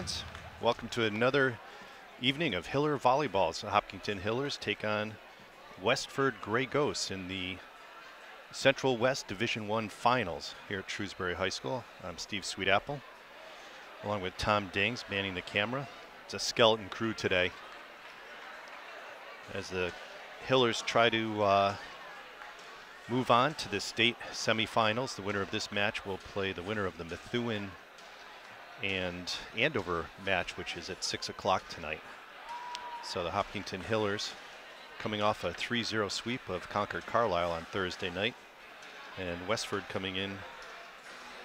Fans. Welcome to another evening of Hiller volleyballs. Hopkinton Hillers take on Westford Grey Ghosts in the Central West Division One Finals here at Shrewsbury High School. I'm Steve Sweetapple, along with Tom Dings manning the camera. It's a skeleton crew today as the Hillers try to uh, move on to the state semifinals. The winner of this match will play the winner of the Methuen and Andover match, which is at 6 o'clock tonight. So the Hopkinton Hillers coming off a 3-0 sweep of Concord Carlisle on Thursday night. And Westford coming in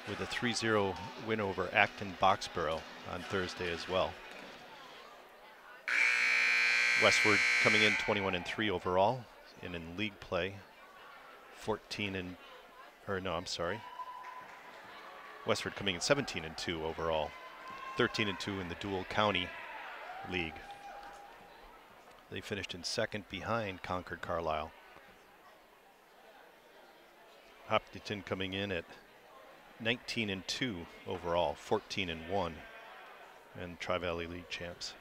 with a 3-0 win over Acton Boxborough on Thursday as well. Westford coming in 21 and 3 overall and in league play 14 and or no, I'm sorry. Westford coming in 17 and 2 overall, 13 and 2 in the dual county league. They finished in second behind Concord Carlisle. Hopkinton coming in at 19 and 2 overall, 14 and 1, and Tri Valley League champs.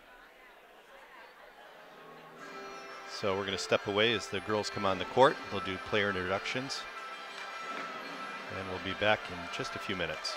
So we're going to step away as the girls come on the court. They'll do player introductions. And we'll be back in just a few minutes.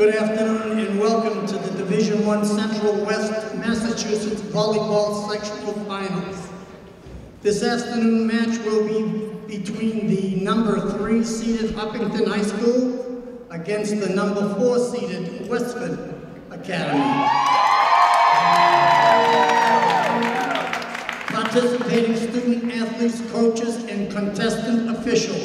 Good afternoon and welcome to the Division One Central West Massachusetts Volleyball Sectional Finals. This afternoon match will be between the number three seeded Hopkinton High School against the number four seeded Westford Academy. Participating student athletes, coaches, and contestant officials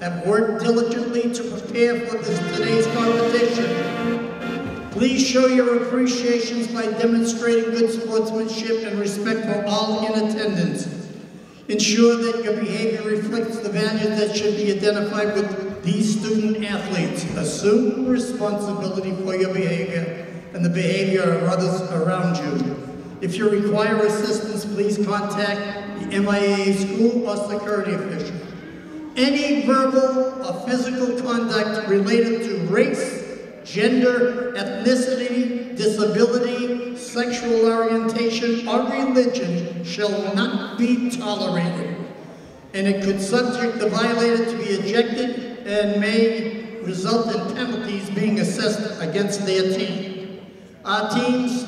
have worked diligently to prepare for this today's competition. Please show your appreciations by demonstrating good sportsmanship and respect for all in attendance. Ensure that your behavior reflects the values that should be identified with these student athletes. Assume responsibility for your behavior and the behavior of others around you. If you require assistance, please contact the MIAA school or security official any verbal or physical conduct related to race, gender, ethnicity, disability, sexual orientation, or religion shall not be tolerated. And it could subject the violator to be ejected and may result in penalties being assessed against their team. Our teams,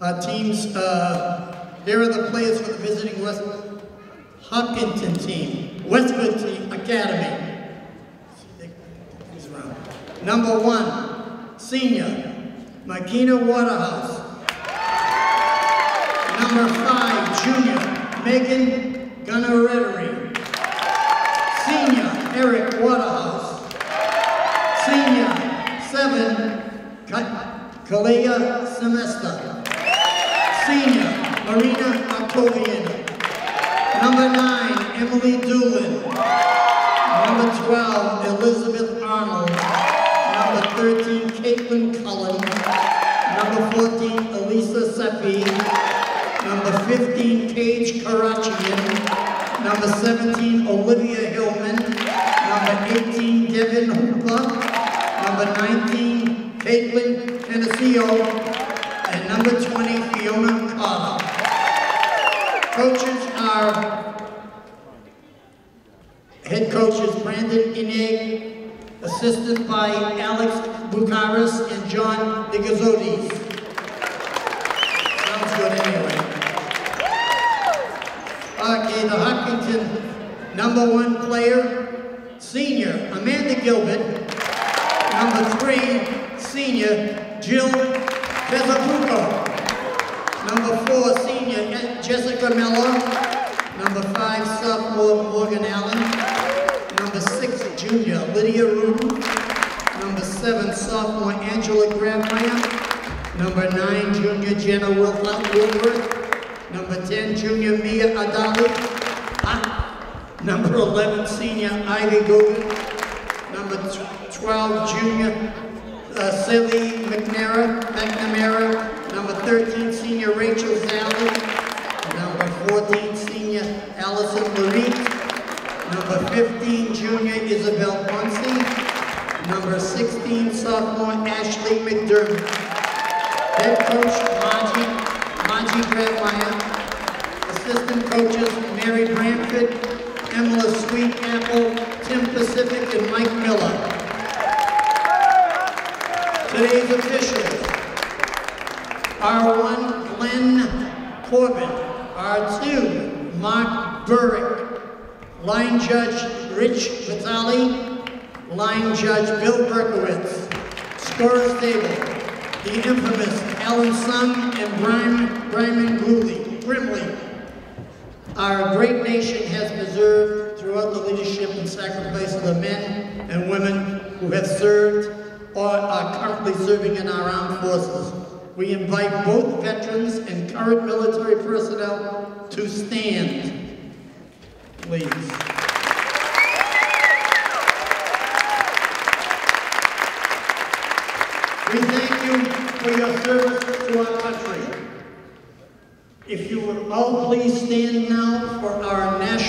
our teams, uh, here are the players for the visiting West Hopkinton team, Westwood team, Academy. Number one, senior, Makina Waterhouse. Number five, junior, Megan Gunnerettery. Senior, Eric Waterhouse. Senior, seven, Kalia Semester. Senior, Marina Octovian. Number nine, Emily Doolin. Number 12, Elizabeth Arnold. Number 13, Caitlin Cullen. Number 14, Elisa Seppi. Number 15, Paige Karachian. Number 17, Olivia Hillman. Number 18, Devin Hooper. Number 19, Caitlin Tennesseo. And number 20, Fiona Carter. Coaches are head coach is Brandon Ineg, assisted by Alex Bukaris and John DeGazotis. Sounds good anyway. Okay, the Hopkinton number one player, senior Amanda Gilbert. Number three, senior Jill Pezabuco. Number four, senior Jessica Miller. Number five, sophomore Morgan Allen. Number six, junior Lydia Rudin. Number seven, sophomore Angela Grandmeyer. Number nine, junior Jenna Wilford. Number 10, junior Mia Adali. Number 11, senior Ivy Gogan. Number 12, junior uh, Silly McNamara, McNamara. Number 13, senior Rachel Zally. Number 14, senior Allison Larit. Number 15, junior Isabel Ponce. Number 16, sophomore Ashley McDermott. Head coach Monty, Monty Bradmeyer. Assistant coaches Mary Branford, Emma Sweetapple, Tim Pacific, and Mike Miller. Today's officials. R1, Glenn Corbin. R2, Mark Burrick. Line Judge Rich Vitale. Line Judge Bill Berkowitz. Scorer's table. The infamous Alan Sung and Brian, Brian Grimley. Our great nation has preserved throughout the leadership and sacrifice of the men and women who have served or are currently serving in our armed forces. We invite both veterans and current military personnel to stand, please. We thank you for your service to our country. If you would all please stand now for our national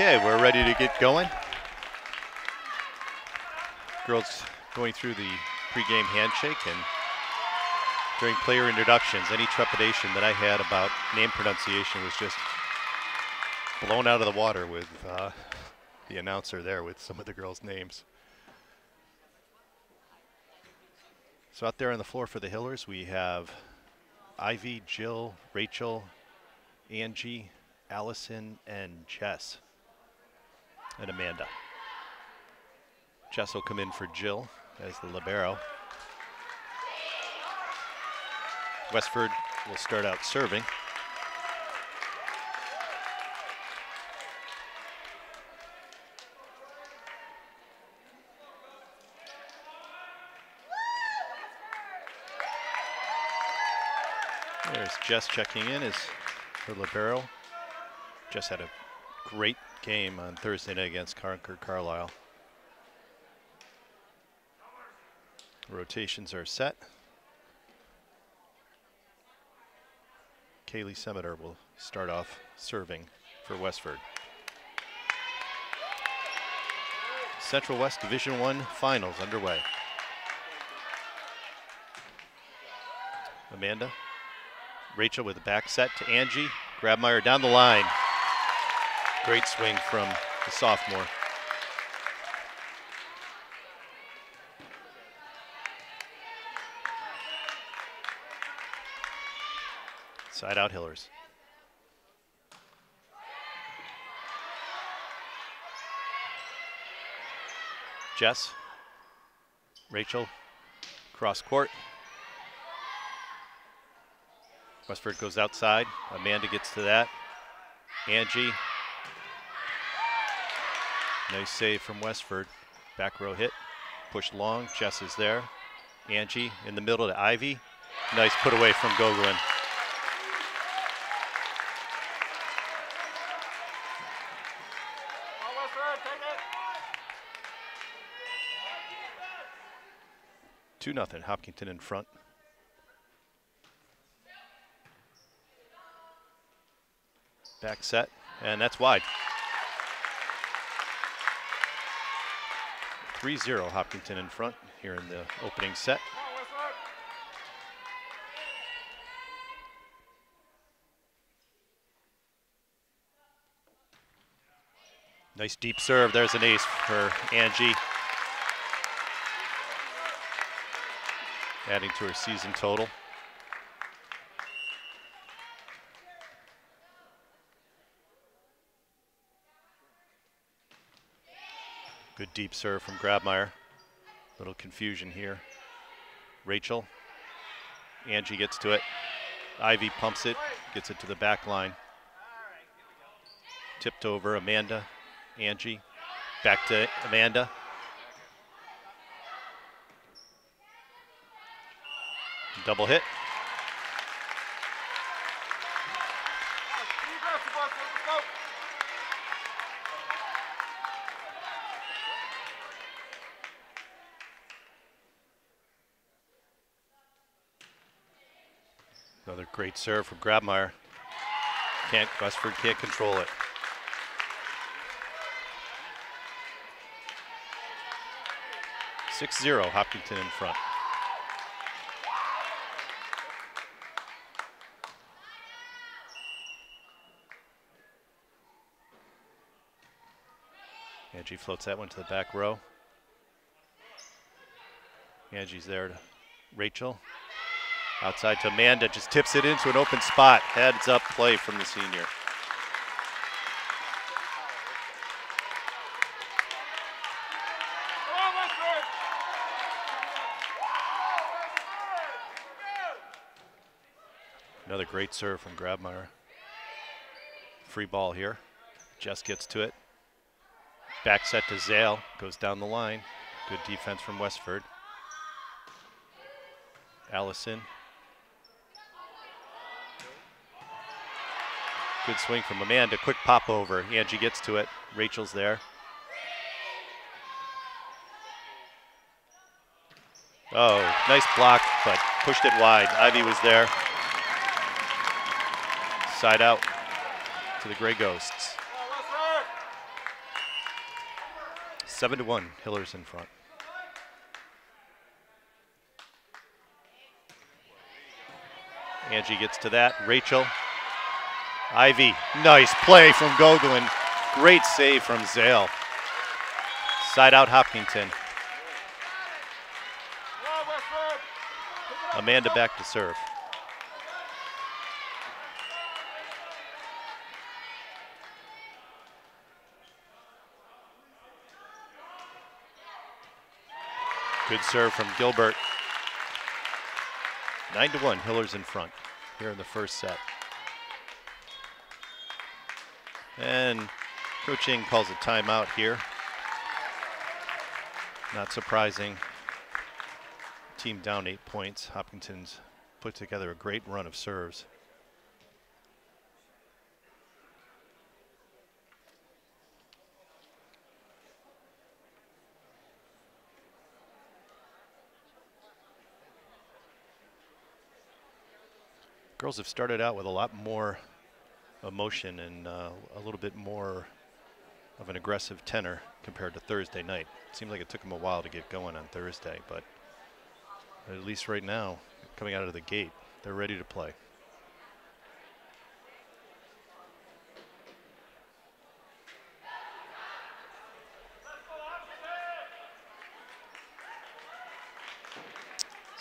Okay, we're ready to get going. Girls going through the pregame handshake and during player introductions, any trepidation that I had about name pronunciation was just blown out of the water with uh, the announcer there with some of the girls' names. So out there on the floor for the Hillers, we have Ivy, Jill, Rachel, Angie, Allison, and Jess, and Amanda. Jess will come in for Jill as the libero. Westford will start out serving. There's Jess checking in as her libero. Jess had a great game on Thursday night against Concord Carlisle. Rotations are set. Kaylee Semeter will start off serving for Westford. Central West Division One finals underway. Amanda, Rachel with the back set to Angie. Grabmeyer down the line. Great swing from the sophomore. Side out Hillers. Jess, Rachel, cross court. Westford goes outside. Amanda gets to that. Angie. Nice save from Westford. Back row hit. Pushed long. Jess is there. Angie in the middle to Ivy. Nice put away from Gogolin. Two nothing. Hopkinton in front. Back set, and that's wide. 3-0 Hopkinton in front here in the opening set. Nice deep serve. There's an ace for Angie. Adding to her season total. Good deep serve from Grabmeyer. Little confusion here. Rachel. Angie gets to it. Ivy pumps it, gets it to the back line. Tipped over Amanda. Angie. Back to Amanda. Double hit. Another great serve from Grabmeyer. Can't Westford can't control it. Six zero, Hopkinton in front. Angie floats that one to the back row. Angie's there to Rachel. Outside to Amanda, just tips it into an open spot. Heads up play from the senior. Another great serve from Grabmeyer. Free ball here. Jess gets to it. Back set to Zale, goes down the line. Good defense from Westford. Allison. Good swing from Amanda. Quick pop over. Angie gets to it. Rachel's there. Oh, nice block, but pushed it wide. Ivy was there. Side out to the Gray Ghosts. Seven to one, Hillers in front. Angie gets to that. Rachel. Ivy. Nice play from Gogolin. Great save from Zale. Side out Hopkinton. Amanda back to serve. Good serve from Gilbert. Nine to one, Hillers in front here in the first set. And Coach Ing calls a timeout here. Not surprising. Team down eight points. Hopkinton's put together a great run of serves. Girls have started out with a lot more emotion and uh, a little bit more of an aggressive tenor compared to Thursday night. It seemed like it took them a while to get going on Thursday, but at least right now, coming out of the gate, they're ready to play.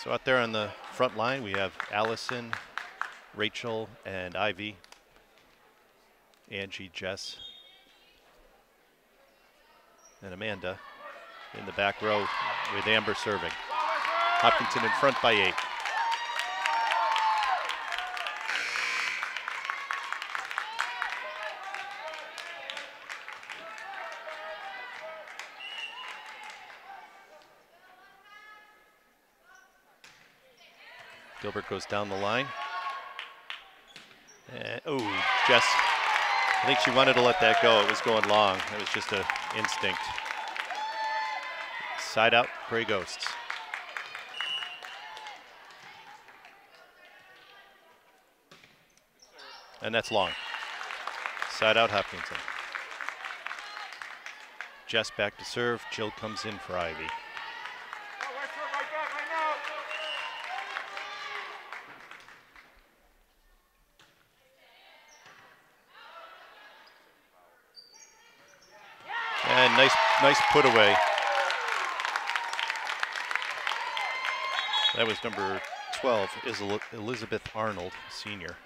So out there on the front line, we have Allison, Rachel, and Ivy, Angie, Jess, and Amanda in the back row with Amber serving. Hopkinton in front by eight. Gilbert goes down the line. Oh, Jess, I think she wanted to let that go. It was going long. It was just an instinct. Side out, Gray Ghosts. And that's long. Side out, Hopkinton. Jess back to serve. Jill comes in for Ivy. And nice, nice put away. That was number 12, is Elizabeth Arnold, senior.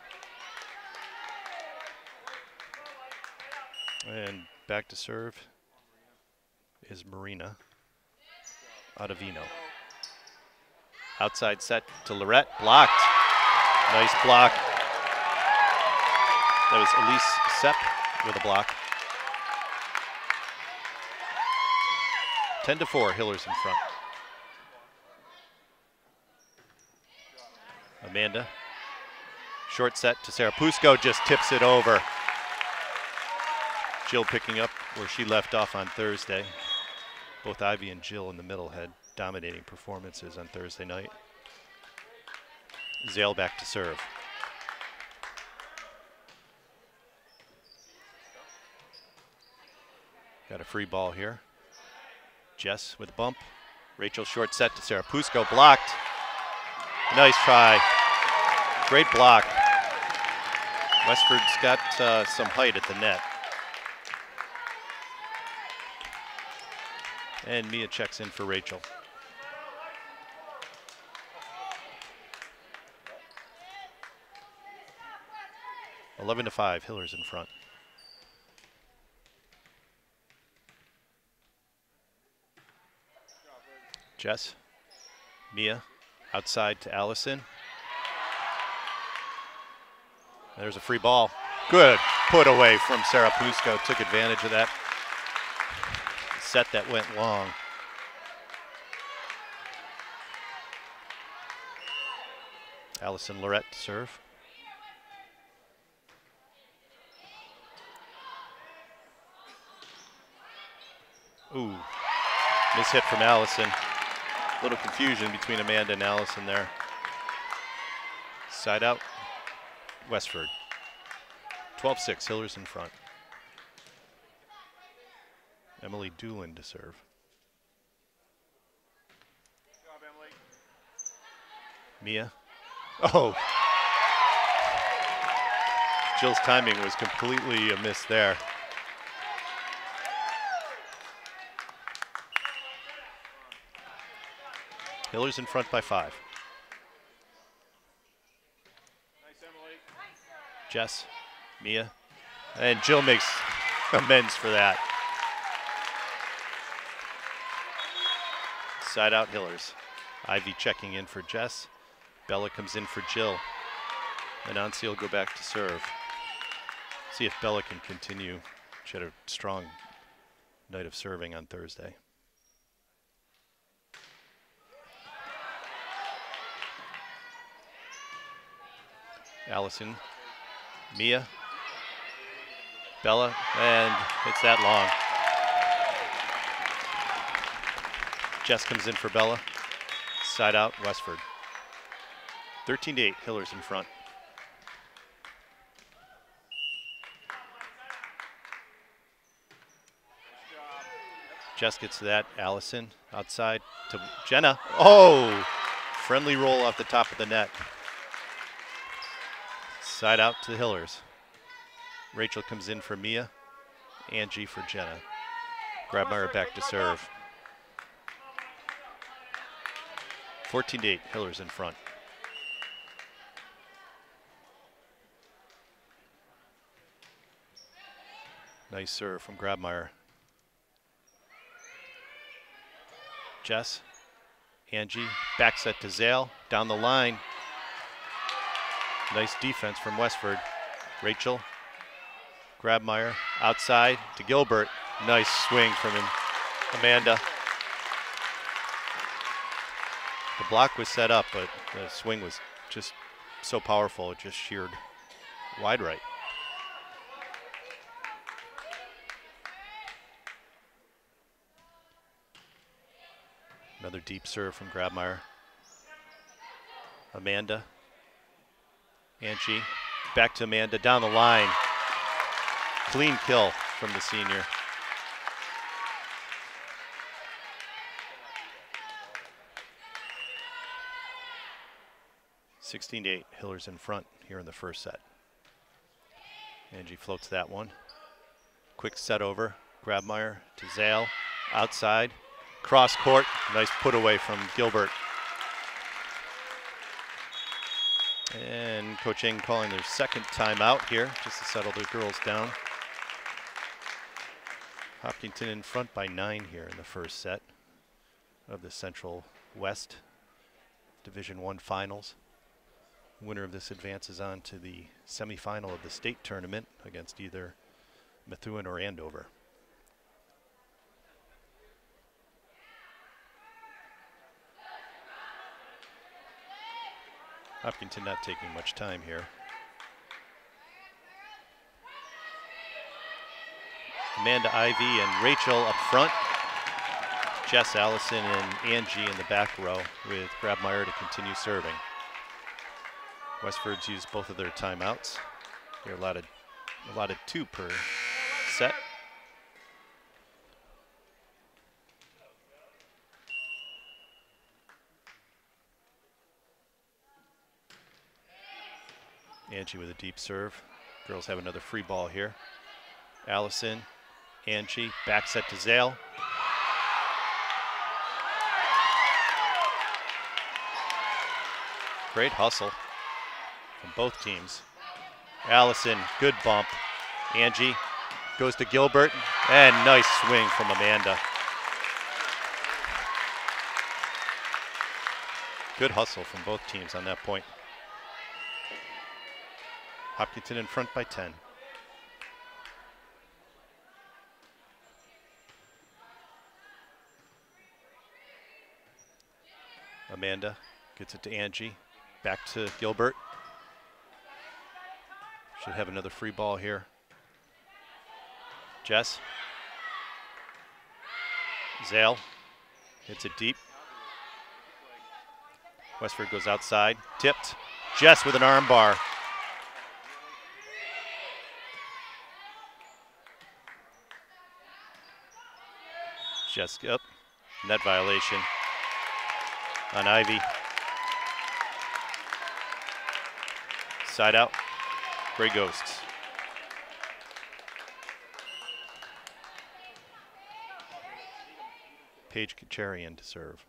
And back to serve is Marina Ottavino. Outside set to Lorette, blocked. Nice block. That was Elise Sepp with a block. 10 to 4, Hillers in front. Amanda. Short set to Sarah Pusco, just tips it over. Jill picking up where she left off on Thursday. Both Ivy and Jill in the middle had dominating performances on Thursday night. Zale back to serve. Got a free ball here. Jess with a bump. Rachel short set to Sarah Pusco, blocked. Nice try. Great block. Westford's got uh, some height at the net. And Mia checks in for Rachel. Eleven to five, Hillers in front. Jess, Mia, outside to Allison. There's a free ball. Good put away from Sarah Pusco. Took advantage of that set that went long. Allison Lorette to serve. Ooh, miss hit from Allison. Little confusion between Amanda and Allison there. Side out, Westford. 12-6, Hillers in front. Emily Doolin to serve. Job, Mia. Oh. Jill's timing was completely amiss there. Hillers in front by five. Nice, Jess, Mia, and Jill makes amends for that. Side out Hillers. Ivy checking in for Jess. Bella comes in for Jill. And Ansi will go back to serve. See if Bella can continue. She had a strong night of serving on Thursday. Allison, Mia, Bella, and it's that long. Jess comes in for Bella. Side out, Westford. 13 to 8, Hillers in front. Jess gets that. Allison outside to Jenna. Oh, friendly roll off the top of the net. Side out to the Hillers. Rachel comes in for Mia. Angie for Jenna. Grabmeyer back to serve. 14 to 8, Hillers in front. Nice serve from Grabmeyer. Jess, Angie, back set to Zale, down the line. Nice defense from Westford. Rachel, Grabmeyer, outside to Gilbert. Nice swing from him. Amanda. The block was set up, but the swing was just so powerful, it just sheared wide right. Another deep serve from Grabmeyer. Amanda. Angie. Back to Amanda. Down the line. Clean kill from the senior. Sixteen to eight. Hillers in front here in the first set. Angie floats that one. Quick set over. Grabmeyer to Zale. Outside. Cross court. Nice put away from Gilbert. And Coach Ing calling their second timeout here just to settle the girls down. Hopkinton in front by nine here in the first set of the Central West Division One finals. Winner of this advances on to the semifinal of the state tournament against either Methuen or Andover. Hopkinton not taking much time here. Amanda Ivy and Rachel up front. Jess Allison and Angie in the back row with Grabmeyer to continue serving. Westford's used both of their timeouts. They're allotted, allotted two per set. Angie with a deep serve. Girls have another free ball here. Allison, Angie, back set to Zale. Great hustle from both teams. Allison, good bump. Angie goes to Gilbert, and nice swing from Amanda. Good hustle from both teams on that point. Hopkinton in front by 10. Amanda gets it to Angie. Back to Gilbert. Should have another free ball here. Jess. Zale hits it deep. Westford goes outside, tipped. Jess with an arm Just up. Net violation on Ivy. Side out. Gray Ghosts. Paige Kacharian to serve.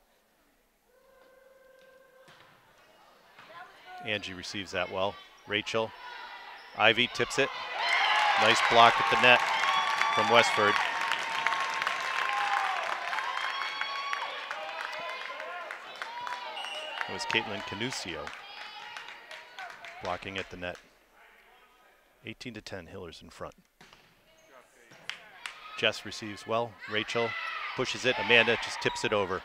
Angie receives that well. Rachel. Ivy tips it. Nice block at the net from Westford. It was Caitlin Canusio blocking at the net. 18 to 10, Hillers in front. Jess receives well. Rachel pushes it. Amanda just tips it over.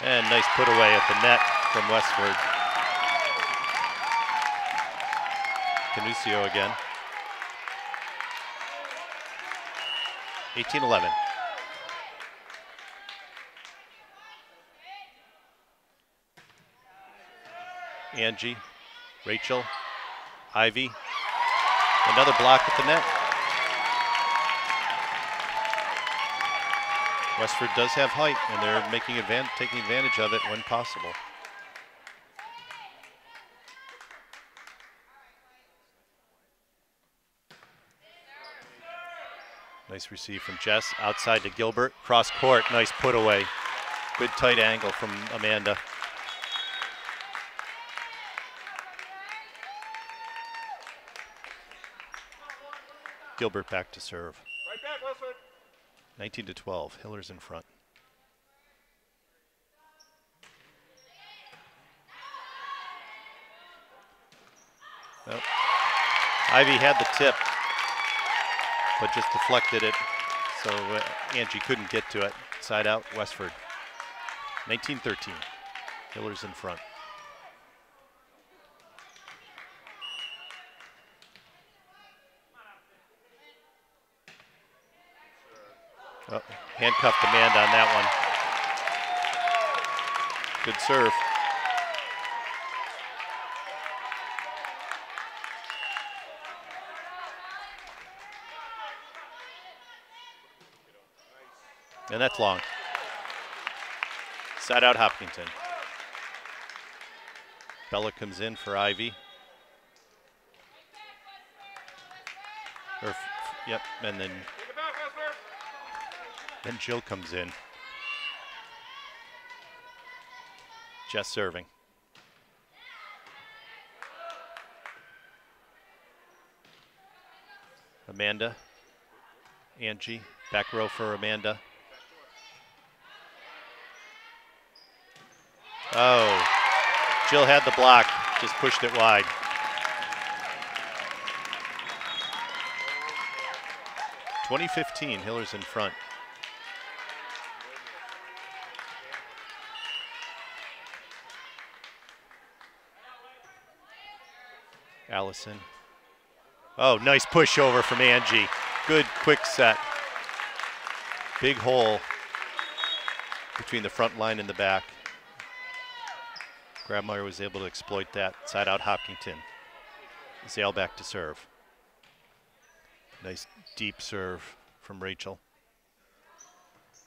And nice put away at the net from Westford. Canusio again. 18-11. Angie, Rachel, Ivy. Another block at the net. Westford does have height, and they're making advan taking advantage of it when possible. Nice receive from Jess. Outside to Gilbert. Cross court. Nice put away. Good tight angle from Amanda. Gilbert back to serve. Right back, Westford. 19 to 12. Hillers in front. Well, Ivy had the tip, but just deflected it, so uh, Angie couldn't get to it. Side out, Westford. 19-13. Hillers in front. Oh, demand on that one. Good serve. And that's long. Side out Hopkinton. Bella comes in for Ivy. Or, yep, and then then Jill comes in. Jess serving. Amanda, Angie, back row for Amanda. Oh, Jill had the block, just pushed it wide. Twenty fifteen, Hillers in front. Allison. Oh, nice pushover from Angie. Good quick set. Big hole between the front line and the back. Grabmeyer was able to exploit that. Side out Hopkinton. Zale back to serve. Nice deep serve from Rachel.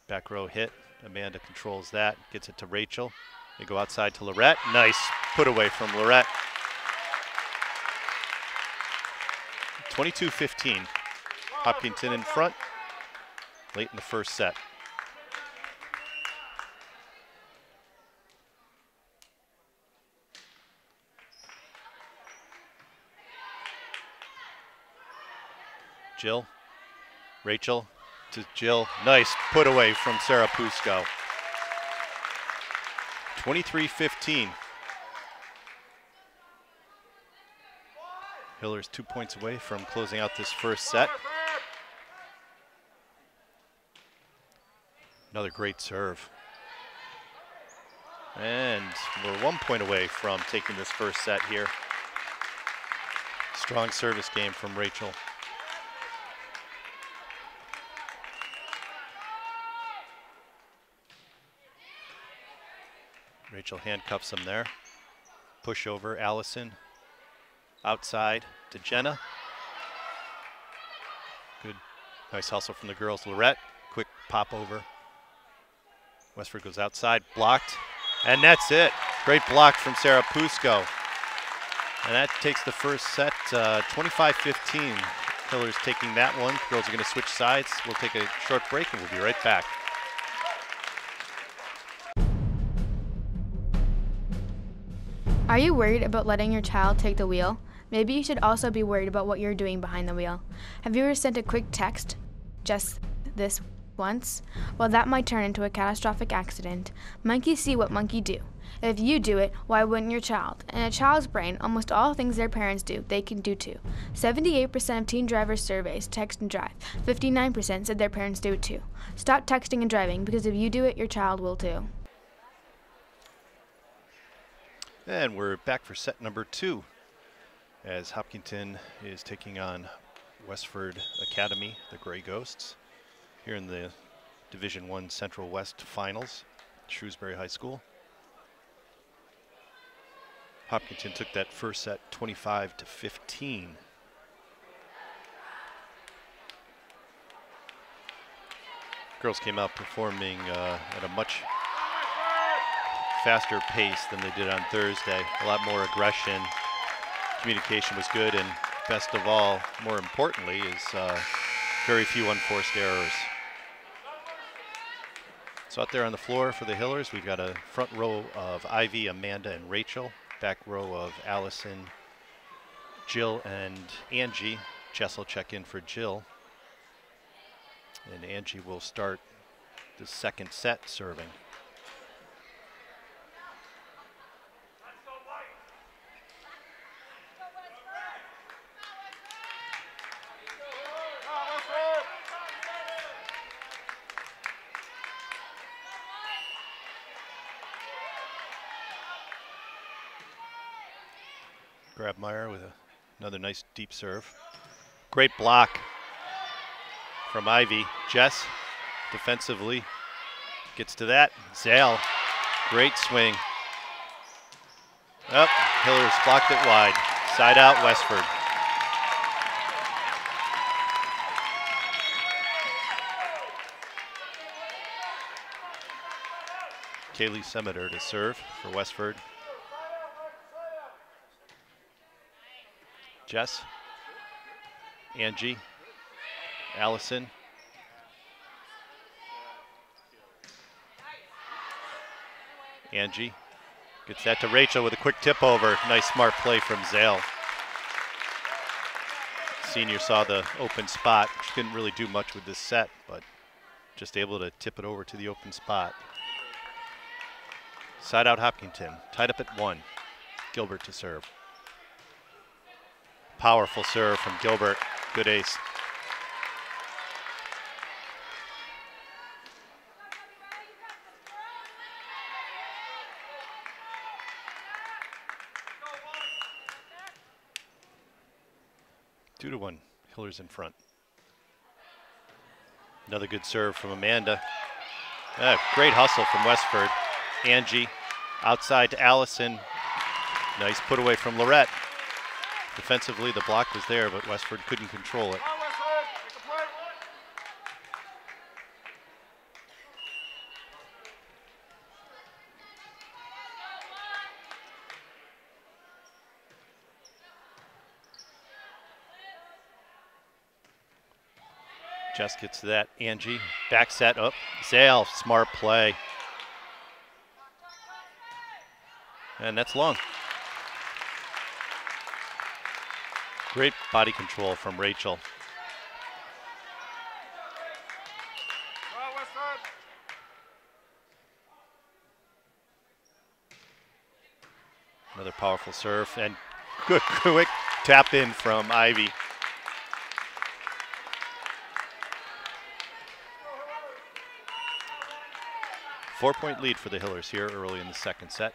Back row hit. Amanda controls that. Gets it to Rachel. They go outside to Lorette. Nice put away from Lorette. 22-15. Hopkinton in front late in the first set. Jill, Rachel to Jill. Nice put away from Sarah Pusko. 23-15. Hillers two points away from closing out this first set. Another great serve. And we're one point away from taking this first set here. Strong service game from Rachel. Rachel handcuffs him there. Push over, Allison. Outside to Jenna. Good, nice hustle from the girls. Lorette, quick pop over. Westford goes outside, blocked, and that's it. Great block from Sarah Pusko. And that takes the first set 25-15. Uh, Hillers taking that one. Girls are going to switch sides. We'll take a short break and we'll be right back. Are you worried about letting your child take the wheel? Maybe you should also be worried about what you're doing behind the wheel. Have you ever sent a quick text, just this once? Well, that might turn into a catastrophic accident. Monkeys see what monkey do. If you do it, why wouldn't your child? In a child's brain, almost all things their parents do, they can do too. 78% of teen drivers surveys text and drive. 59% said their parents do it too. Stop texting and driving because if you do it, your child will too. And we're back for set number two as Hopkinton is taking on Westford Academy, the Gray Ghosts, here in the Division One Central West Finals, Shrewsbury High School. Hopkinton took that first set 25 to 15. Girls came out performing uh, at a much faster pace than they did on Thursday. A lot more aggression. Communication was good, and best of all, more importantly, is uh, very few unforced errors. So out there on the floor for the Hillers, we've got a front row of Ivy, Amanda, and Rachel. Back row of Allison, Jill, and Angie. Jess will check in for Jill. And Angie will start the second set serving. Grabmeyer with a, another nice deep serve. Great block from Ivy. Jess defensively gets to that. Zale, great swing. Up, oh, Hillers blocked it wide. Side out, Westford. Kaylee Semeter to serve for Westford. Jess, Angie, Allison. Angie gets that to Rachel with a quick tip over. Nice smart play from Zale. Senior saw the open spot. She couldn't really do much with this set, but just able to tip it over to the open spot. Side out Hopkinton, tied up at one. Gilbert to serve. Powerful serve from Gilbert. Good ace. Two to one, Hillers in front. Another good serve from Amanda. Ah, great hustle from Westford. Angie outside to Allison. Nice put away from Lorette. Defensively, the block was there, but Westford couldn't control it. Jess gets that. Angie, back set up. Zale, smart play. And that's long. Great body control from Rachel. Another powerful serve and good quick tap in from Ivy. Four point lead for the Hillers here early in the second set.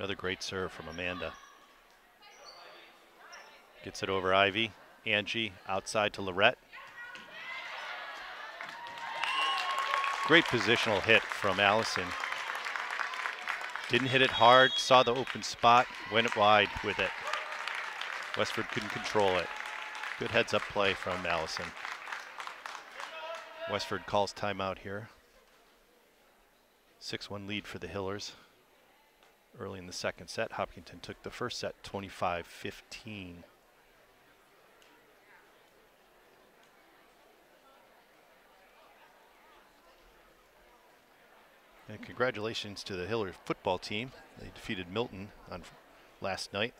Another great serve from Amanda. Gets it over Ivy. Angie outside to Lorette. Great positional hit from Allison. Didn't hit it hard, saw the open spot, went wide with it. Westford couldn't control it. Good heads up play from Allison. Westford calls timeout here. 6-1 lead for the Hillers early in the second set. Hopkinton took the first set 25 And congratulations to the Hiller football team. They defeated Milton on last night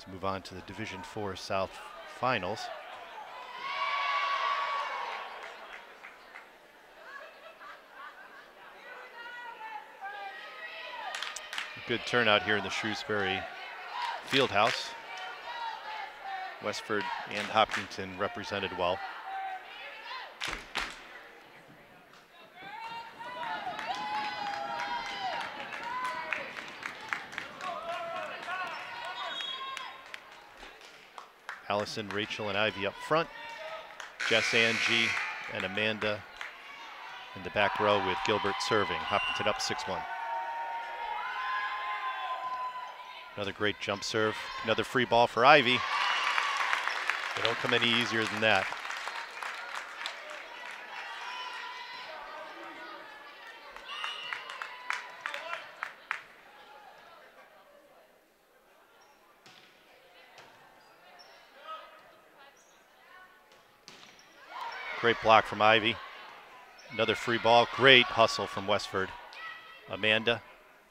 to move on to the Division Four South Finals. Good turnout here in the Shrewsbury Fieldhouse. Westford and Hopkinton represented well. Allison, Rachel, and Ivy up front. Jess, Angie, and Amanda in the back row with Gilbert serving. Hopkinton up 6-1. Another great jump serve. Another free ball for Ivy. They don't come any easier than that. Great block from Ivy. Another free ball. Great hustle from Westford. Amanda,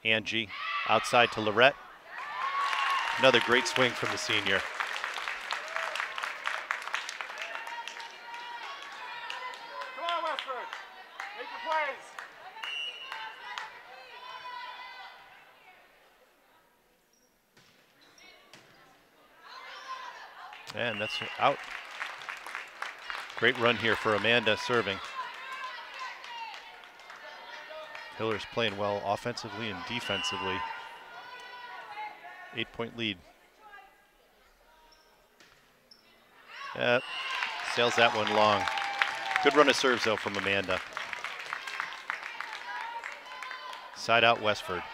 Angie, outside to Lorette. Another great swing from the senior. Come on, Westford. Make your plays. And that's out. Great run here for Amanda serving. Hiller's playing well offensively and defensively. Eight point lead. Yep. Sails that one long. Good run of serves though from Amanda. Side out Westford.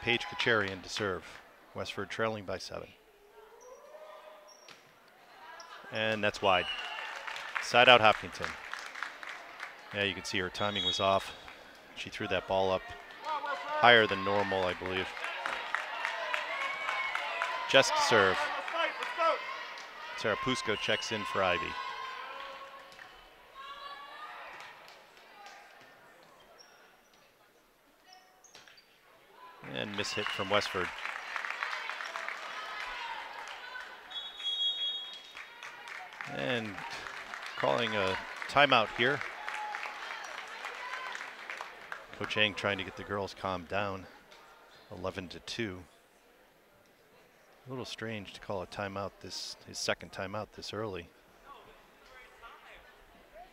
Paige Kacharian to serve. Westford trailing by seven. And that's wide. Side out Hopkinton. Yeah, you can see her timing was off. She threw that ball up higher than normal, I believe. Just to serve. Sarah Pusko checks in for Ivy. And miss hit from Westford. And calling a timeout here. Coach Ang trying to get the girls calmed down. 11 to 2. A little strange to call a timeout this his second timeout this early.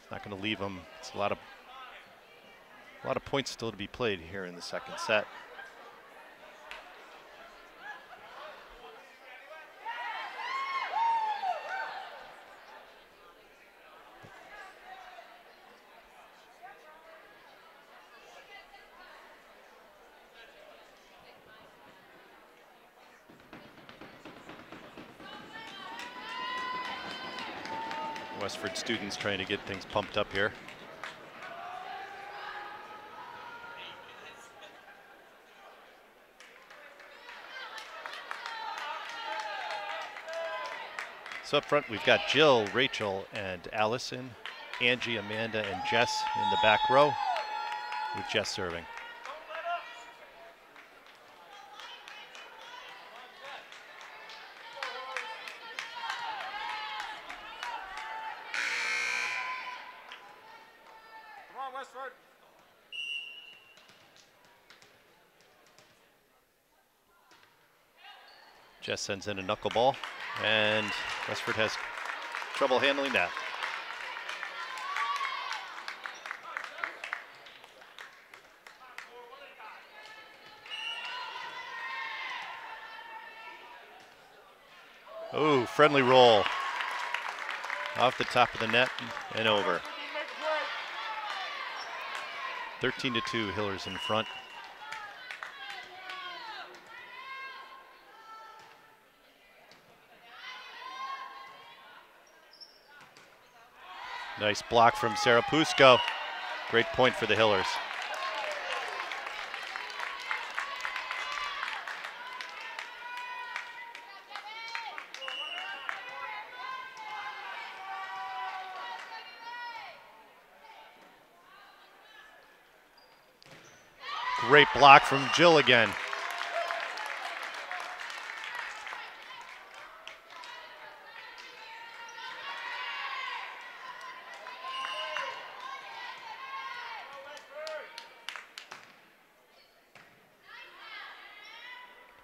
Not going to leave him. It's a lot of a lot of points still to be played here in the second set. Students trying to get things pumped up here. So up front, we've got Jill, Rachel, and Allison, Angie, Amanda, and Jess in the back row, with Jess serving. On, Westford. Jess sends in a knuckleball, and Westford has trouble handling that. Oh, friendly roll. Off the top of the net and over. Make a play. 13 to 2, Hillers in front. Nice block from Sarah Pusko. Great point for the Hillers. Great block from Jill again.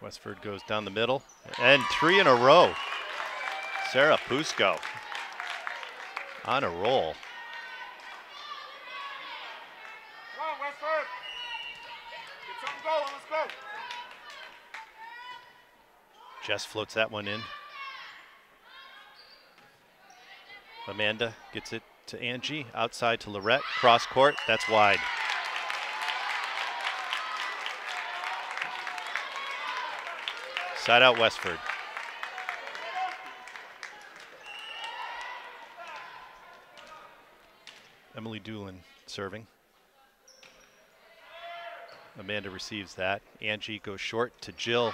Westford goes down the middle and three in a row. Sarah Pusko on a roll. Come on, Westford. Get something going, let's go. Jess floats that one in. Amanda gets it to Angie, outside to Lorette, cross court, that's wide. Side out Westford. Emily Doolin serving. Amanda receives that. Angie goes short to Jill.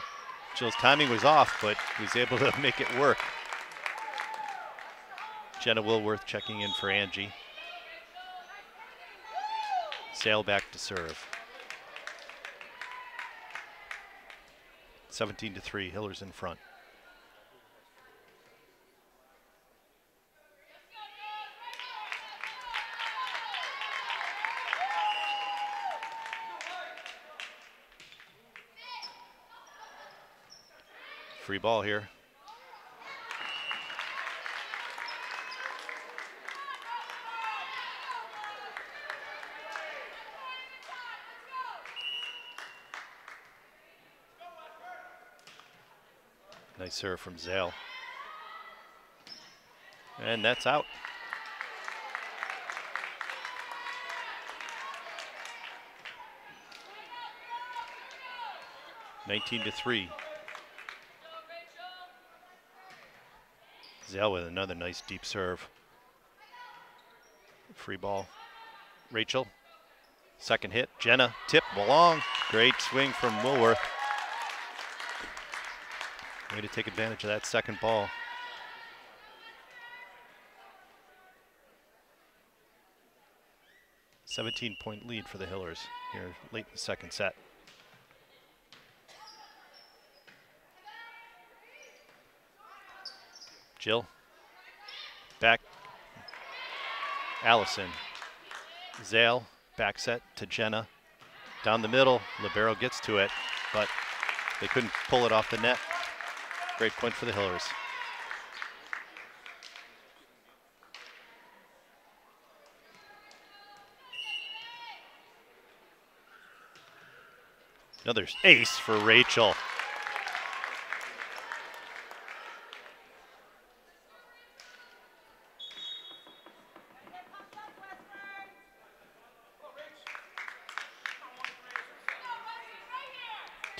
Jill's timing was off, but was able to make it work. Jenna Wilworth checking in for Angie. Zale back to serve. 17 to 3, Hillers in front. free ball here. Nice serve from Zale. And that's out. Nineteen to three. Zale with another nice deep serve. Free ball. Rachel. Second hit. Jenna. Tip. Belong. Great swing from Wilworth. Way to take advantage of that second ball. Seventeen point lead for the Hillers here late in the second set. Jill. Back. Allison. Zale. Back set to Jenna. Down the middle. Libero gets to it, but they couldn't pull it off the net. Great point for the Hillers. Another ace for Rachel.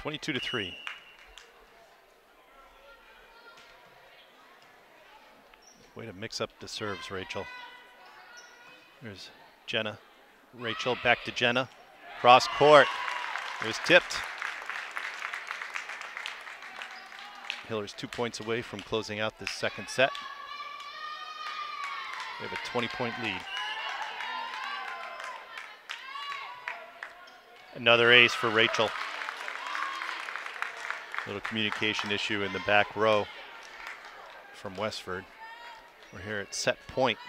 Twenty-two to three. Way to mix up the serves, Rachel. There's Jenna. Rachel back to Jenna. Cross court. It was tipped. Hillers two points away from closing out this second set. They have a 20 point lead. Another ace for Rachel. Little communication issue in the back row from Westford. We're here at set point.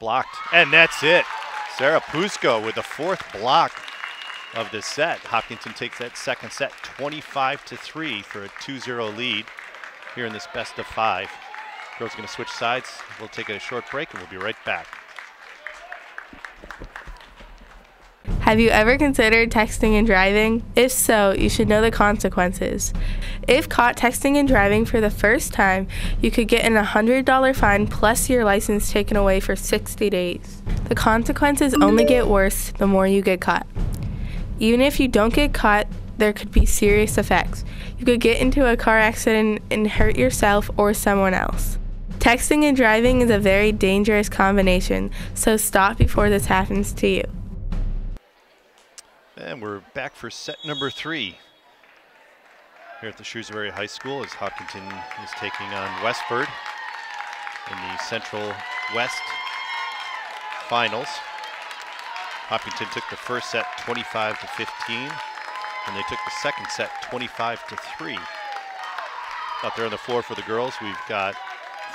Blocked, and that's it. Sarah Pusko with the fourth block of the set. Hopkinton takes that second set 25 to 3 for a 2-0 lead here in this best of five. Girls going to switch sides. We'll take a short break and we'll be right back. Have you ever considered texting and driving? If so, you should know the consequences. If caught texting and driving for the first time, you could get an $100 fine plus your license taken away for 60 days. The consequences only get worse the more you get caught. Even if you don't get caught, there could be serious effects. You could get into a car accident and hurt yourself or someone else. Texting and driving is a very dangerous combination, so stop before this happens to you. And we're back for set number three here at the Shrewsbury High School as Hopkinton is taking on Westford in the Central West Finals. Hopkinton took the first set 25 to 15, and they took the second set 25 to 3. Out there on the floor for the girls, we've got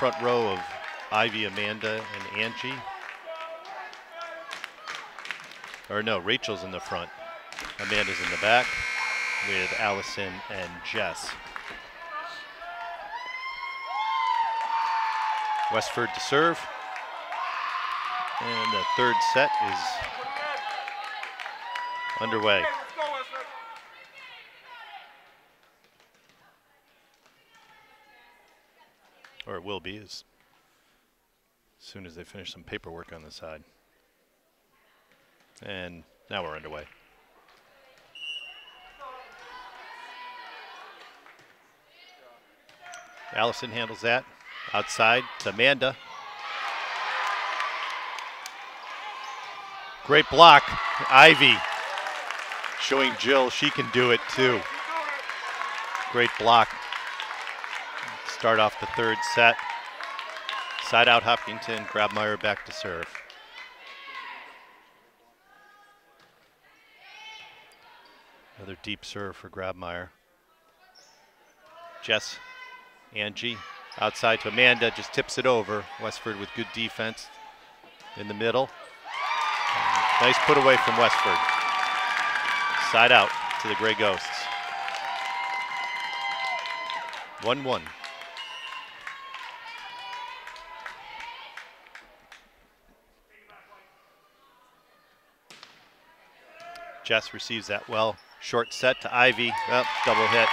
front row of Ivy, Amanda, and Angie. Or no, Rachel's in the front. Amanda's in the back with Allison and Jess. Westford to serve. And the third set is underway. Let's go, Westford. Or it will be as soon as they finish some paperwork on the side. And now we're underway. Allison handles that. Outside to Amanda. Great block. Ivy showing Jill she can do it too. Great block. Start off the third set. Side out Hopkinton, Grabmeyer back to serve. Another deep serve for Grabmeyer. Jess, Angie, outside to Amanda, just tips it over. Westford with good defense in the middle. Nice put away from Westford. Side out to the Gray Ghosts. 1 1 Jess receives that well. Short set to Ivy. Double hit.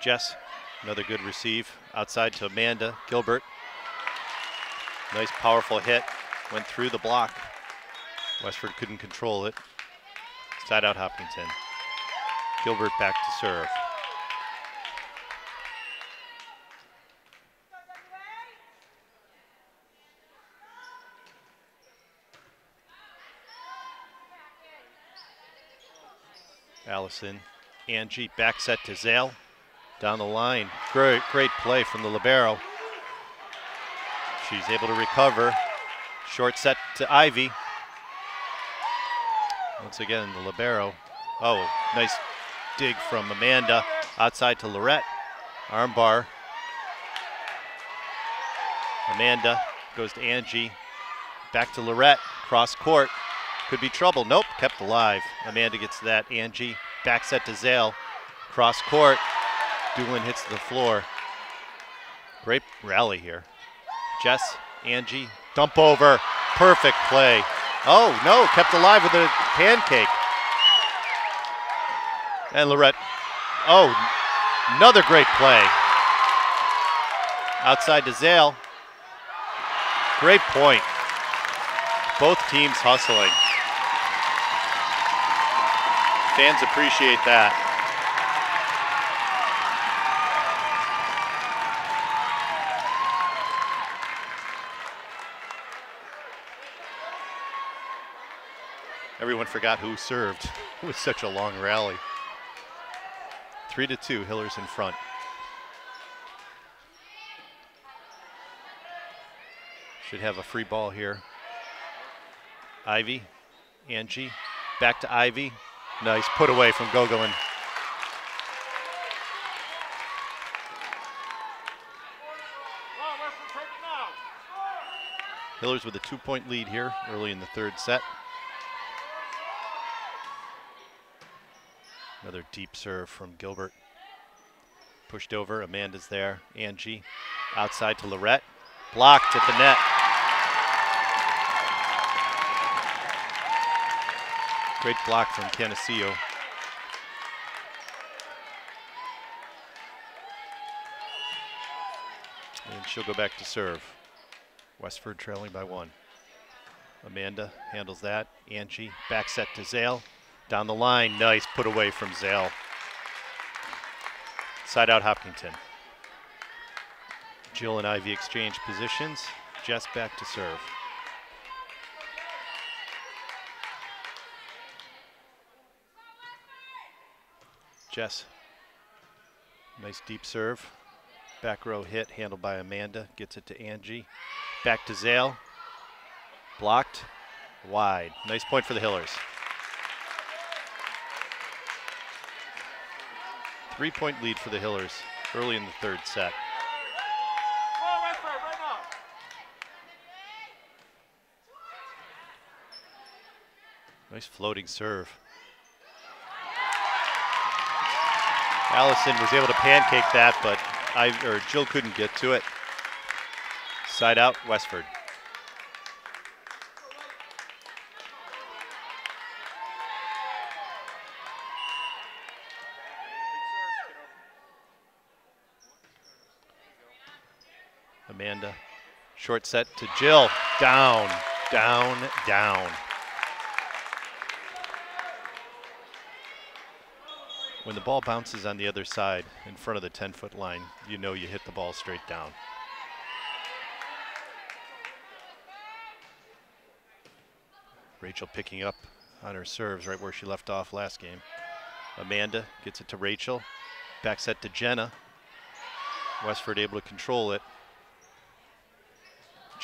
Jess, another good receive. Outside to Amanda Gilbert. Nice powerful hit. Went through the block. Westford couldn't control it. Side out Hopkinton. Gilbert back to serve. Allison. Angie back set to Zale. Down the line. Great, great play from the Libero. She's able to recover. Short set to Ivy. Once again, the Libero. Oh, nice dig from Amanda. Outside to Lorette. Armbar. Amanda goes to Angie. Back to Lorette. Cross court. Could be trouble. Nope, kept alive. Amanda gets that. Angie. Back set to Zale. Cross court. Doolin hits the floor. Great rally here. Jess, Angie, dump over. Perfect play. Oh, no, kept alive with a pancake. And Lorette. Oh, another great play. Outside to Zale. Great point. Both teams hustling. Fans appreciate that. Everyone forgot who served. It was such a long rally. Three to two, Hillers in front. Should have a free ball here. Ivy, Angie, back to Ivy. Nice put away from Gogolin. Hillers with a two point lead here early in the third set. Another deep serve from Gilbert. Pushed over, Amanda's there. Angie outside to Lorette. Blocked at the net. Great block from Canasio. And she'll go back to serve. Westford trailing by one. Amanda handles that. Angie back set to Zale. Down the line, nice put away from Zale. Side out Hopkinton. Jill and Ivy exchange positions. Jess back to serve. Jess. Nice deep serve. Back row hit handled by Amanda. Gets it to Angie. Back to Zale. Blocked. Wide. Nice point for the Hillers. Three point lead for the Hillers early in the third set. Nice floating serve. Allison was able to pancake that, but I or Jill couldn't get to it. Side out, Westford. Amanda. Short set to Jill. Down, down, down. When the ball bounces on the other side in front of the 10 foot line, you know you hit the ball straight down. Rachel picking up on her serves right where she left off last game. Amanda gets it to Rachel. Back set to Jenna. Westford able to control it.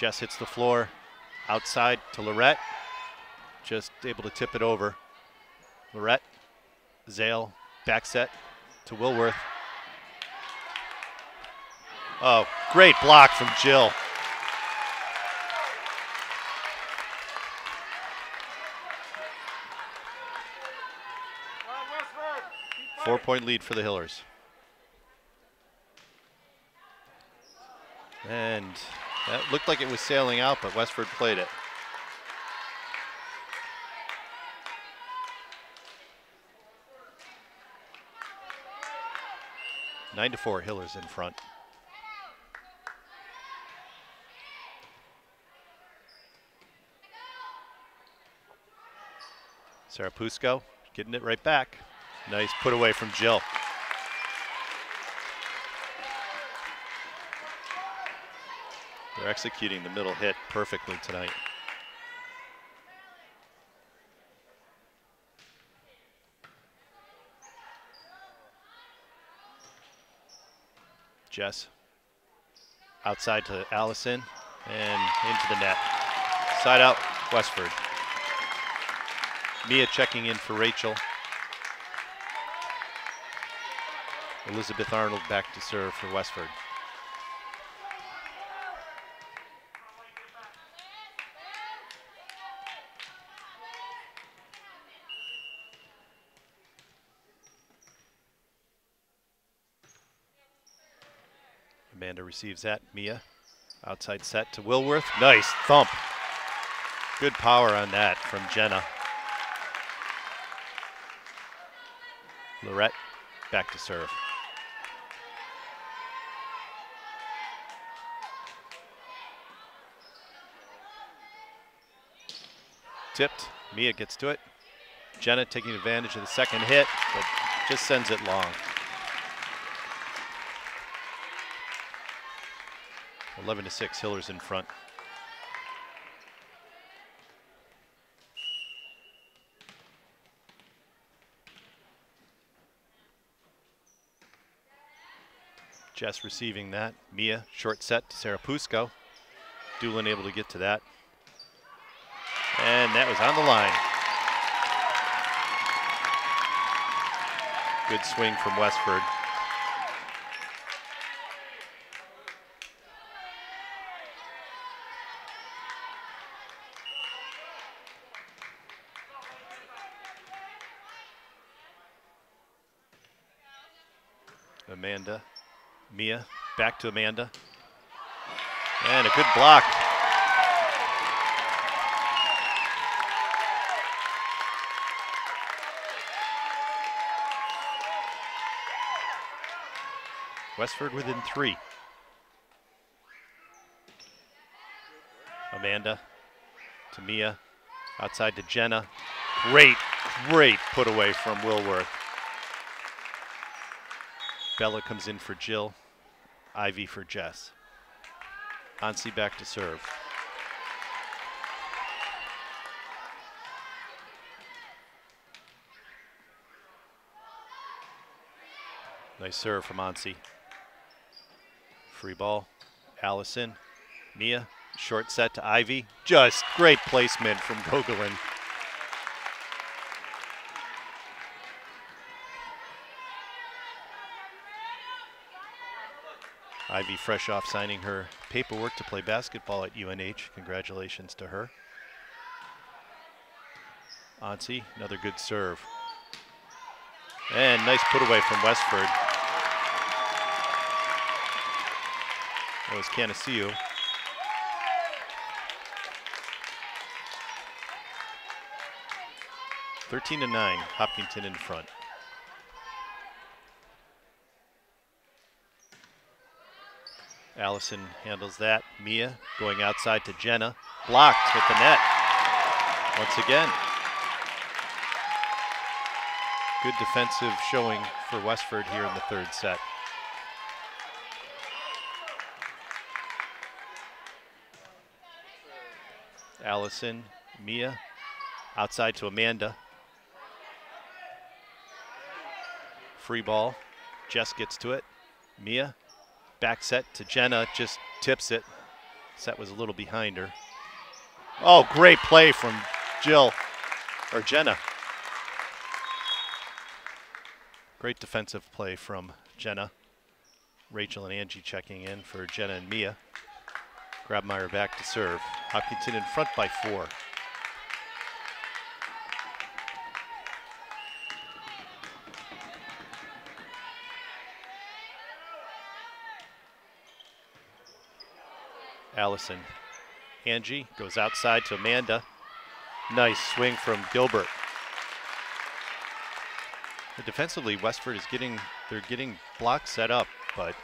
Jess hits the floor. Outside to Lorette. Just able to tip it over. Lorette. Zale. Back set to Wilworth. Oh, great block from Jill. Four point lead for the Hillers. And that looked like it was sailing out, but Westford played it. Nine to four, Hillers in front. Sarah Sarapusco getting it right back. Nice put away from Jill. They're executing the middle hit perfectly tonight. Jess outside to Allison and into the net. Side out, Westford. Mia checking in for Rachel. Elizabeth Arnold back to serve for Westford. Amanda receives that. Mia outside set to Wilworth. Nice thump. Good power on that from Jenna. Lorette back to serve. Tipped. Mia gets to it. Jenna taking advantage of the second hit, but just sends it long. 11 to 6, Hillers in front. Jess receiving that. Mia, short set to Sarah Pusko. Doolin able to get to that. And that was on the line. Good swing from Westford. Amanda, Mia, back to Amanda. And a good block. Westford within three. Amanda to Mia, outside to Jenna. Great, great put away from Wilworth. Bella comes in for Jill. Ivy for Jess. Ansi back to serve. Nice serve from Ansi. Free ball. Allison. Mia. Short set to Ivy. Just great placement from Gogolin. Ivy fresh off signing her paperwork to play basketball at UNH. Congratulations to her. Ansi, another good serve. And nice put away from Westford. That was Canisiu. Thirteen to nine, Hopkinton in front. Allison handles that. Mia going outside to Jenna. Blocked with the net. Once again. Good defensive showing for Westford here in the third set. Allison, Mia, outside to Amanda. Free ball. Jess gets to it. Mia back set to Jenna, just tips it. Set was a little behind her. Oh, great play from Jill, or Jenna. Great defensive play from Jenna. Rachel and Angie checking in for Jenna and Mia. Grabmeyer back to serve. Hopkinton in front by four. Allison. Angie goes outside to Amanda. Nice swing from Gilbert. Defensively, Westford is getting they're getting blocks set up, but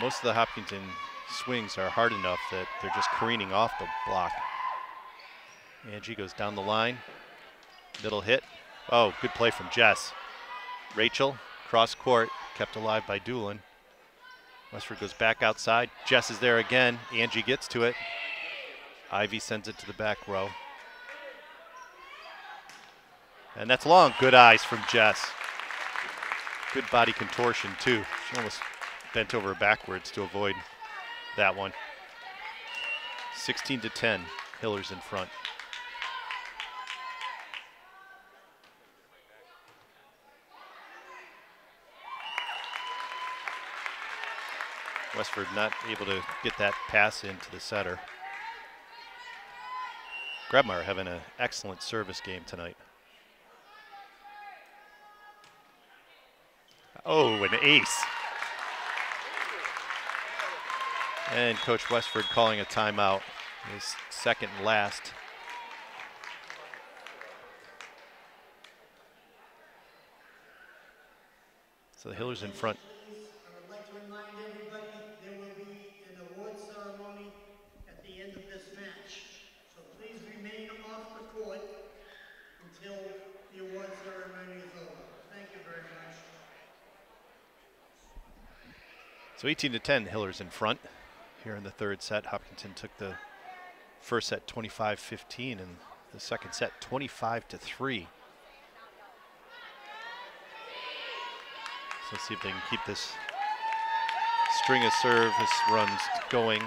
most of the Hopkinton swings are hard enough that they're just careening off the block. Angie goes down the line. Middle hit. Oh, good play from Jess. Rachel, cross court, kept alive by Doolin. Westford goes back outside. Jess is there again. Angie gets to it. Ivy sends it to the back row. And that's long. Good eyes from Jess. Good body contortion, too. She almost bent over backwards to avoid that one. 16 to 10, Hillers in front. Westford not able to get that pass into the setter. Grabmeyer having an excellent service game tonight. Oh, an ace. And Coach Westford calling a timeout, his second and last. So the Hillers in front. I would like to remind everybody there will be an award ceremony at the end of this match. So please remain off the court until the award ceremony is over. Thank you very much. So 18 to 10, Hillers in front here in the third set. Hopkinton took the first set 25-15 and the second set 25 to 3. So let's see if they can keep this string of service runs going.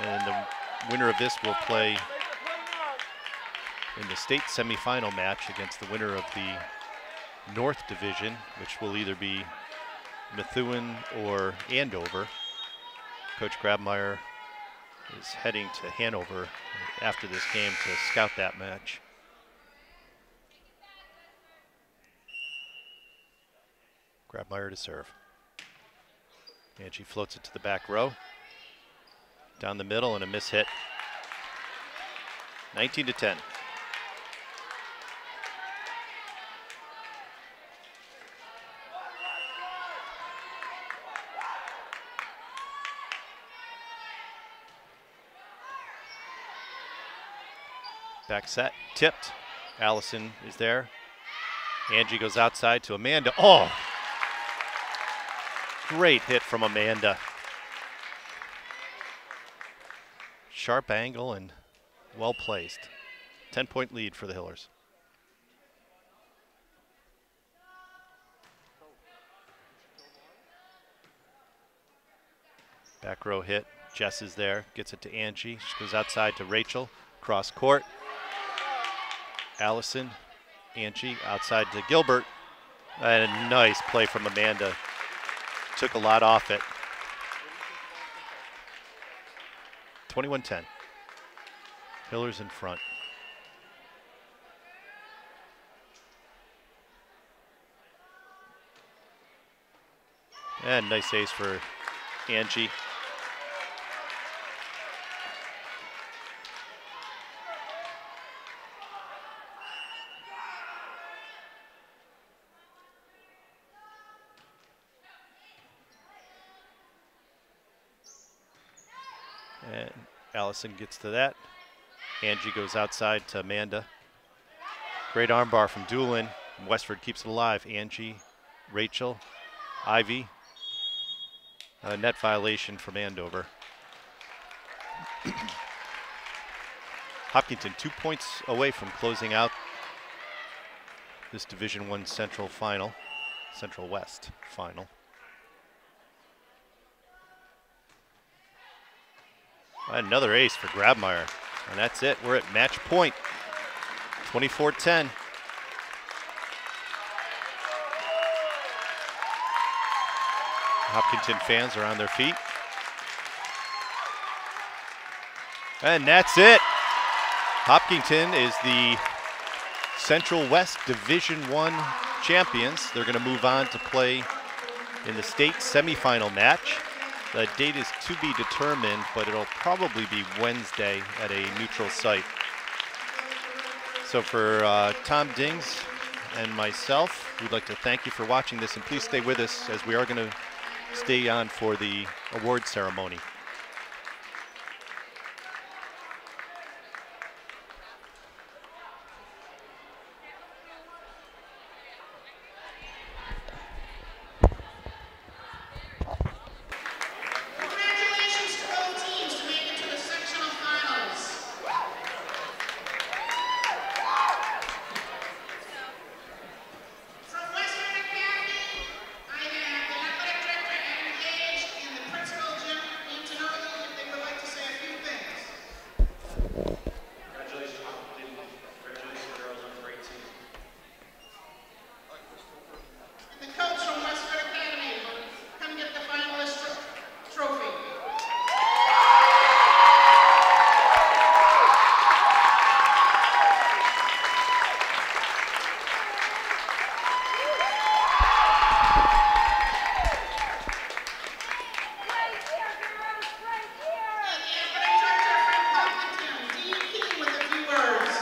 And the winner of this will play in the state semifinal match against the winner of the North Division, which will either be Methuen or Andover. Coach Grabmeyer is heading to Hanover after this game to scout that match. Grabmeyer to serve. And she floats it to the back row. Down the middle and a miss hit. 19 to 10. Back set, tipped. Allison is there. Angie goes outside to Amanda. Oh! Great hit from Amanda. Sharp angle and well placed. 10 point lead for the Hillers. Back row hit. Jess is there, gets it to Angie. She goes outside to Rachel. Cross court. Allison, Angie outside to Gilbert. And a nice play from Amanda. Took a lot off it. 21-10. Hillers in front. And nice ace for Angie. And Allison gets to that. Angie goes outside to Amanda. Great armbar from Doolin. Westford keeps it alive. Angie, Rachel, Ivy. A net violation from Andover. Hopkinton two points away from closing out this Division One Central final, Central West final. Another ace for Grabmeyer. And that's it. We're at match point. 24-10. Hopkinton fans are on their feet. And that's it. Hopkinton is the Central West Division One champions. They're going to move on to play in the state semifinal match The date is to be determined, but it'll probably be Wednesday at a neutral site. So for uh, Tom Dings and myself, we'd like to thank you for watching this, and please stay with us as we are going to stay on for the award ceremony. Congratulations to both teams to make it to the sectional finals. From Westford Academy, I have the athletic director Adam Gage and the principal Jim Antonelli, if they would like to say a few things. Congratulations, congratulations, girls, on a great team. And the coach from Westford Academy will come get the finalist tro- trophy. And the athletic director from Hopkinton, Dean King, with a few words.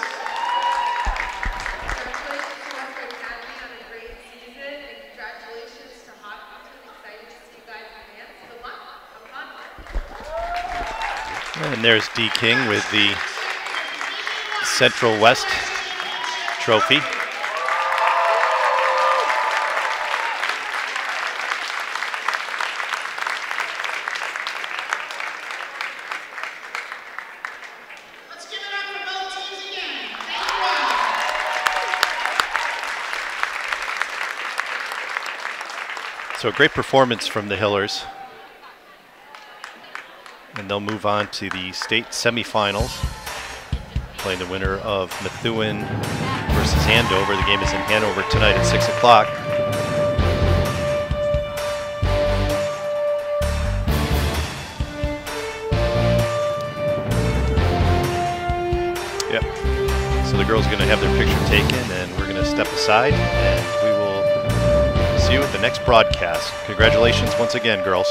Congratulations to Westford Academy on a great season, and congratulations to Hopkinton. Excited to see you guys advance. Good luck. Have fun. And there's D. King with the Central West trophy. Let's give it up for both teams again. Thank you all. So a great performance from the Hillers. They'll move on to the state semifinals, playing the winner of Methuen versus Andover. The game is in Hanover tonight at 6 o'clock. Yep. So the girls are going to have their picture taken, and we're going to step aside, and we will see you at the next broadcast. Congratulations once again, girls.